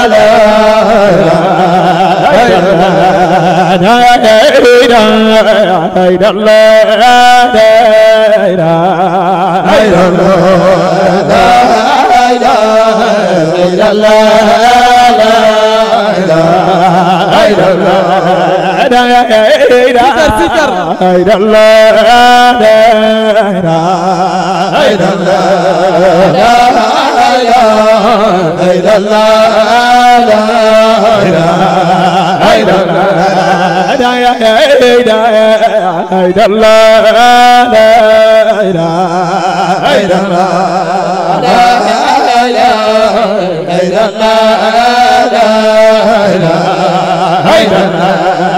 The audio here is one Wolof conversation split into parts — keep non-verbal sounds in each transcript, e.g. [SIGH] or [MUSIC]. la la la la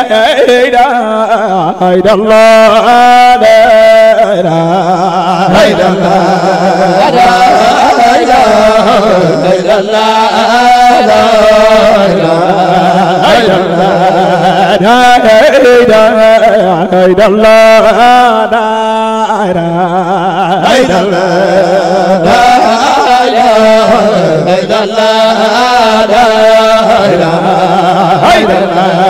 إله إلا الله لا إله إلا الله لا إله إلا الله لا إله إلا الله لا إله إلا الله لا إله إلا الله إله إلا الله لا إله إلا الله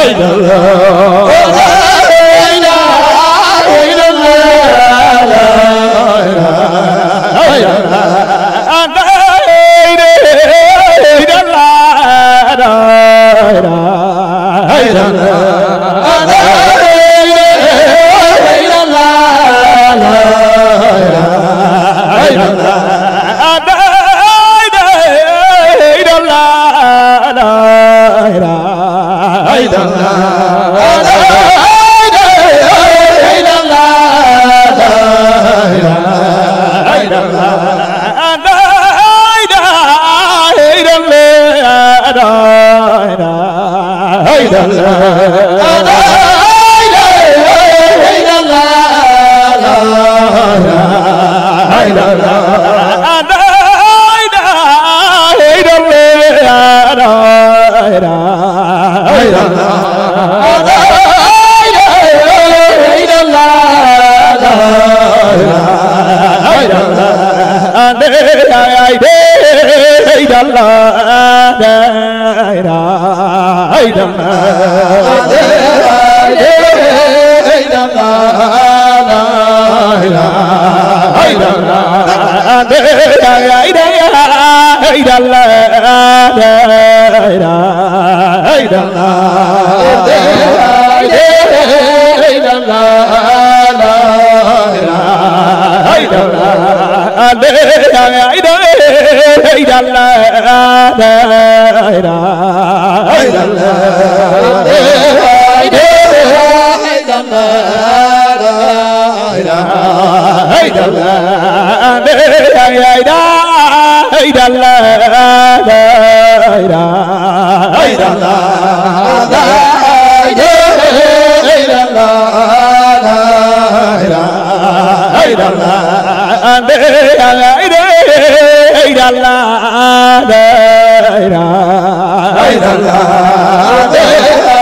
illallah Hayda la la la la la la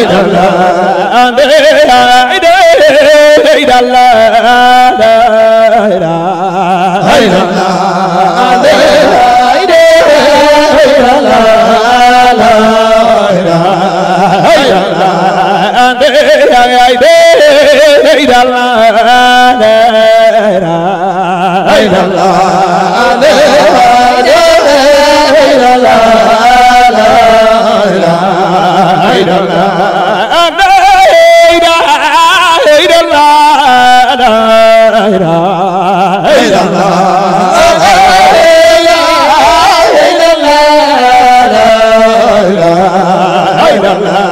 la la la la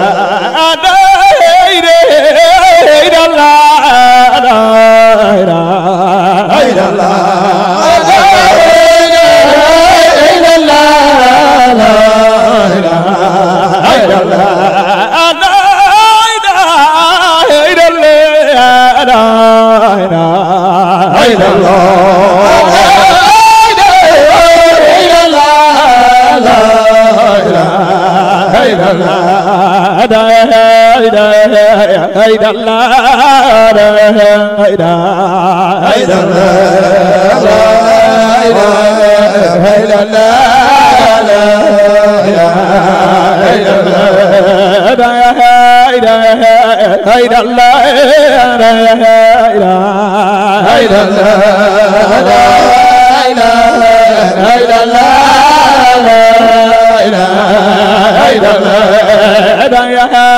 la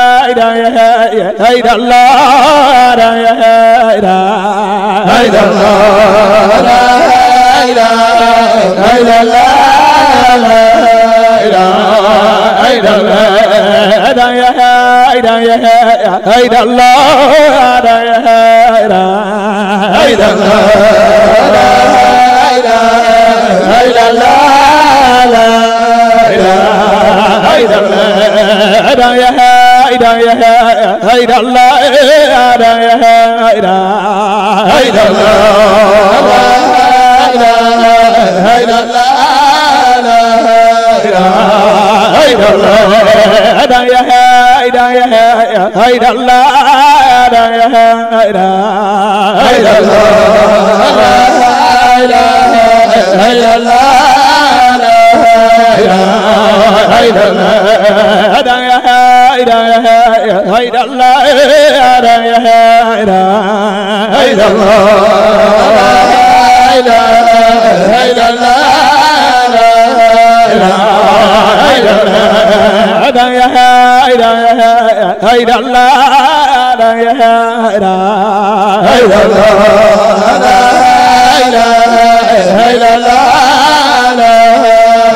la hayda hayda allah hayda hayda hayda allah hayda allah Hey, Allah. la la la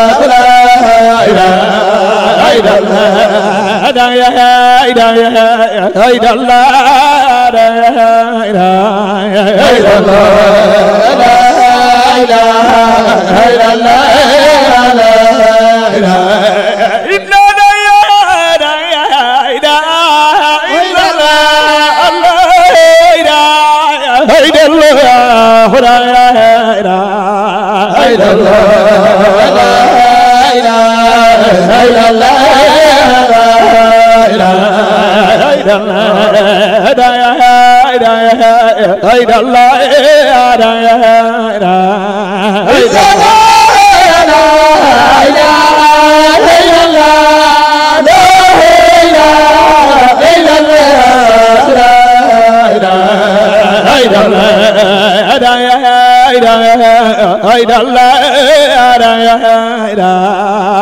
la la la la la la la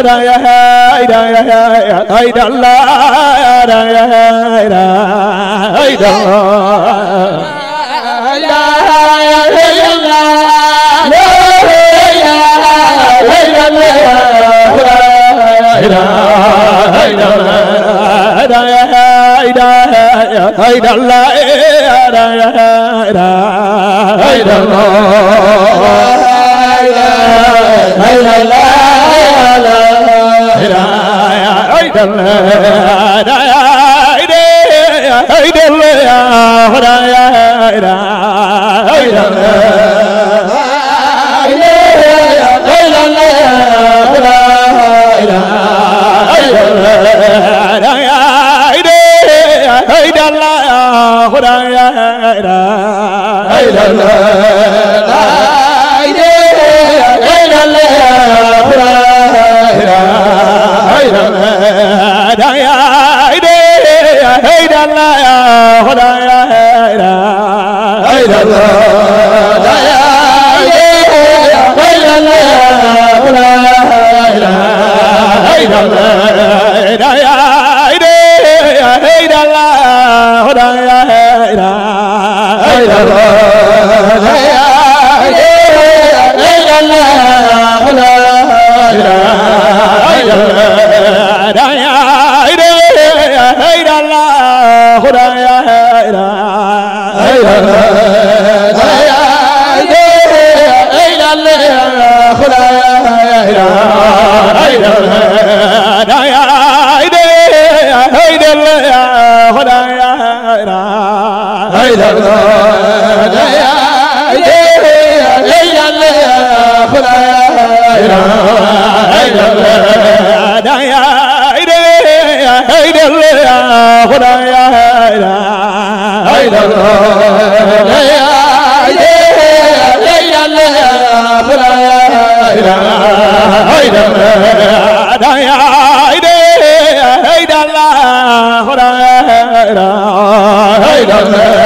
لا la la la وسلم Jaya [LAUGHS] Amen.